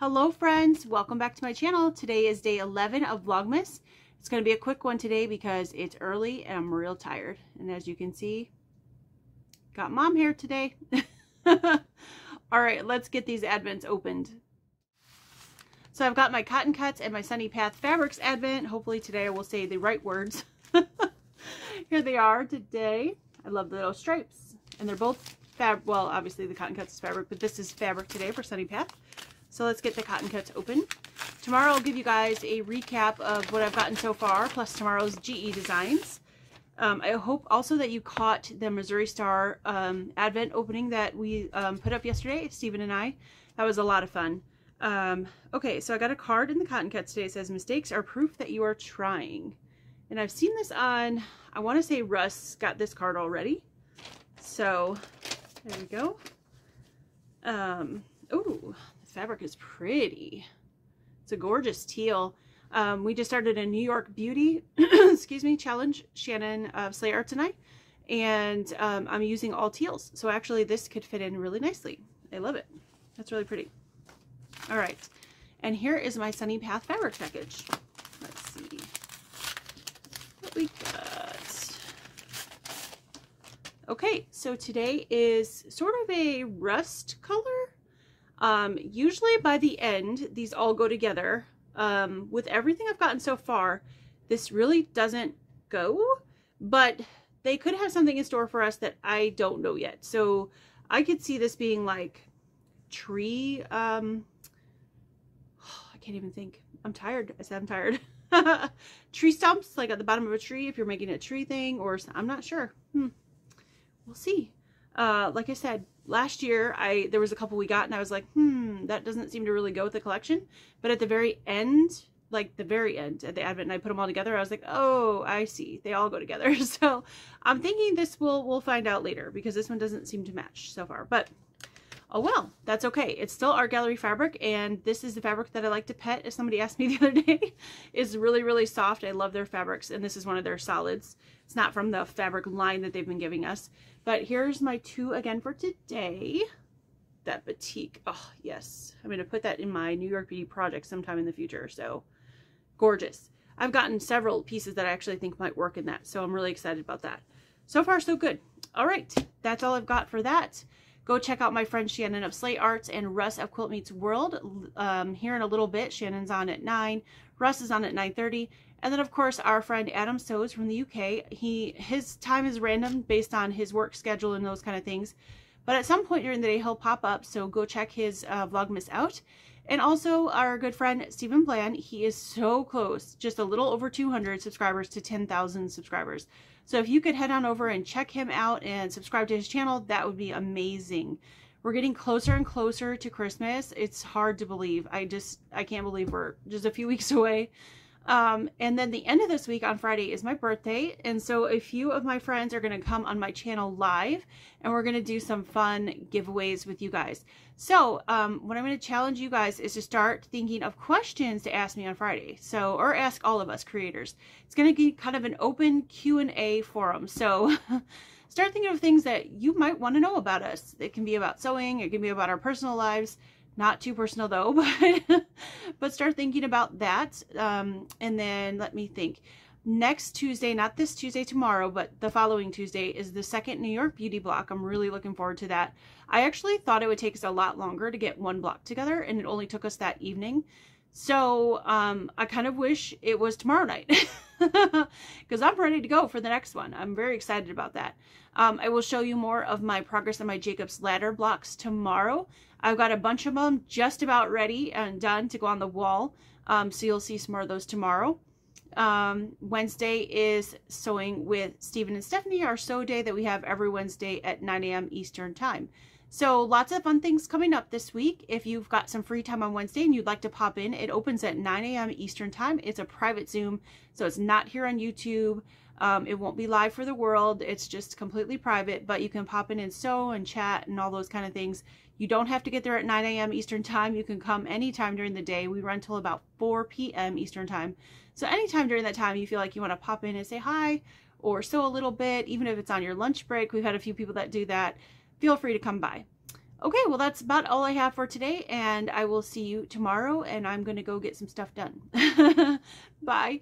Hello friends, welcome back to my channel. Today is day 11 of Vlogmas. It's going to be a quick one today because it's early and I'm real tired. And as you can see, got mom here today. All right, let's get these advents opened. So I've got my cotton cuts and my Sunny Path Fabrics advent. Hopefully today I will say the right words. here they are today. I love the little stripes. And they're both fab, well, obviously the cotton cuts is fabric, but this is fabric today for Sunny Path. So let's get the cotton cuts open. Tomorrow I'll give you guys a recap of what I've gotten so far, plus tomorrow's GE designs. Um, I hope also that you caught the Missouri Star um, Advent opening that we um, put up yesterday, Steven and I. That was a lot of fun. Um, okay, so I got a card in the cotton cuts today. It says, mistakes are proof that you are trying. And I've seen this on, I want to say Russ got this card already. So, there we go. Um, oh, fabric is pretty. It's a gorgeous teal. Um, we just started a New York Beauty, excuse me, challenge, Shannon of Sleigh and I, and um, I'm using all teals. So actually this could fit in really nicely. I love it. That's really pretty. All right. And here is my Sunny Path fabric package. Let's see what we got. Okay, so today is sort of a rust color um, usually by the end, these all go together. Um, with everything I've gotten so far, this really doesn't go, but they could have something in store for us that I don't know yet. So I could see this being like tree, um, I can't even think. I'm tired. I said I'm tired. tree stumps, like at the bottom of a tree, if you're making a tree thing, or I'm not sure. Hmm. We'll see. Uh, like I said, last year I there was a couple we got and I was like, hmm, that doesn't seem to really go with the collection. But at the very end, like the very end at the advent and I put them all together, I was like, oh, I see. They all go together. So I'm thinking this will we'll find out later because this one doesn't seem to match so far. But oh well, that's okay. It's still art gallery fabric and this is the fabric that I like to pet, as somebody asked me the other day. is really, really soft. I love their fabrics and this is one of their solids. It's not from the fabric line that they've been giving us. But here's my two again for today. That batik. Oh, yes. I'm going to put that in my New York Beauty project sometime in the future. So gorgeous. I've gotten several pieces that I actually think might work in that. So I'm really excited about that. So far, so good. All right. That's all I've got for that. Go check out my friend Shannon of Sleigh Arts and Russ of Quilt Meets World. Um, here in a little bit, Shannon's on at 9. Russ is on at 9.30. And then of course our friend Adam Sews from the UK, he his time is random based on his work schedule and those kind of things. But at some point during the day he'll pop up, so go check his uh, Vlogmas out. And also our good friend Steven Bland, he is so close, just a little over 200 subscribers to 10,000 subscribers. So if you could head on over and check him out and subscribe to his channel, that would be amazing. We're getting closer and closer to Christmas. It's hard to believe. I just, I can't believe we're just a few weeks away. Um, and then the end of this week on Friday is my birthday. And so a few of my friends are going to come on my channel live and we're going to do some fun giveaways with you guys. So um, what I'm going to challenge you guys is to start thinking of questions to ask me on Friday. So, or ask all of us creators. It's going to be kind of an open Q&A forum. So start thinking of things that you might want to know about us. It can be about sewing. It can be about our personal lives. Not too personal though, but, but start thinking about that. Um, and then let me think. Next Tuesday, not this Tuesday tomorrow, but the following Tuesday is the second New York Beauty Block. I'm really looking forward to that. I actually thought it would take us a lot longer to get one block together and it only took us that evening. So um, I kind of wish it was tomorrow night because I'm ready to go for the next one. I'm very excited about that. Um, I will show you more of my progress on my Jacob's Ladder blocks tomorrow. I've got a bunch of them just about ready and done to go on the wall. Um, so you'll see some more of those tomorrow. Um, Wednesday is sewing with Steven and Stephanie, our sew day that we have every Wednesday at 9 a.m. Eastern time. So lots of fun things coming up this week. If you've got some free time on Wednesday and you'd like to pop in, it opens at 9 a.m. Eastern time. It's a private Zoom, so it's not here on YouTube. Um, it won't be live for the world. It's just completely private, but you can pop in and sew and chat and all those kind of things. You don't have to get there at 9 a.m. Eastern time. You can come anytime during the day. We run till about 4 p.m. Eastern time. So anytime during that time you feel like you want to pop in and say hi or sew a little bit, even if it's on your lunch break. We've had a few people that do that. Feel free to come by. Okay, well, that's about all I have for today, and I will see you tomorrow, and I'm going to go get some stuff done. Bye.